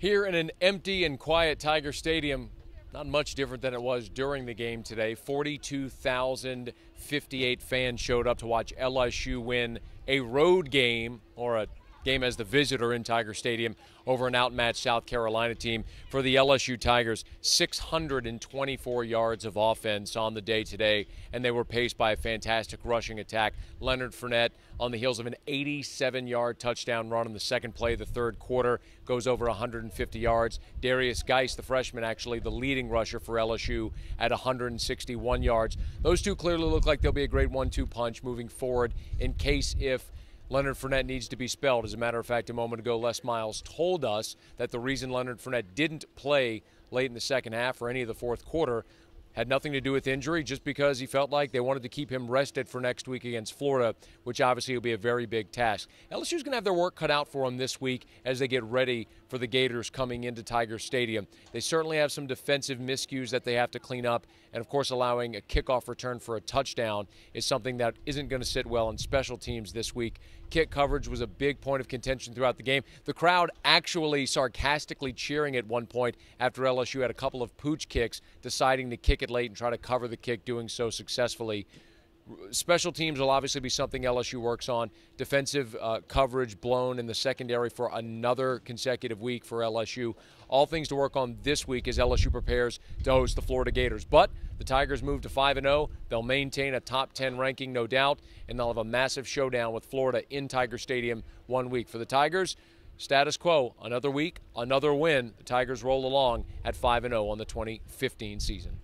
Here in an empty and quiet Tiger Stadium, not much different than it was during the game today. 42,058 fans showed up to watch LSU win a road game or a game as the visitor in Tiger Stadium over an outmatched South Carolina team. For the LSU Tigers, 624 yards of offense on the day today, and they were paced by a fantastic rushing attack. Leonard Fournette, on the heels of an 87 yard touchdown run in the second play of the third quarter, goes over 150 yards. Derrius Guice, the freshman, actually the leading rusher for LSU at 161 yards. Those two clearly look like they'll be a great one two punch moving forward in case if Leonard Fournette needs to be spelled. As a matter of fact, a moment ago, Les Miles told us that the reason Leonard Fournette didn't play late in the second half or any of the fourth quarter had nothing to do with injury, just because he felt like they wanted to keep him rested for next week against Florida, which obviously will be a very big task. LSU's going to have their work cut out for them this week as they get ready for the Gators coming into Tiger Stadium. They certainly have some defensive miscues that they have to clean up, and of course, allowing a kickoff return for a touchdown is something that isn't going to sit well in special teams this week. Kick coverage was a big point of contention throughout the game. The crowd actually sarcastically cheering at one point after LSU had a couple of pooch kicks, deciding to kick it late and try to cover the kick, doing so successfully. Special teams will obviously be something LSU works on. Defensive uh, coverage blown in the secondary for another consecutive week for LSU. All things to work on this week as LSU prepares to host the Florida Gators. But the Tigers move to 5 0. They'll maintain a top 10 ranking, no doubt, and they'll have a massive showdown with Florida in Tiger Stadium one week. For the Tigers, status quo, another week, another win. The Tigers roll along at 5 0 on the 2015 season.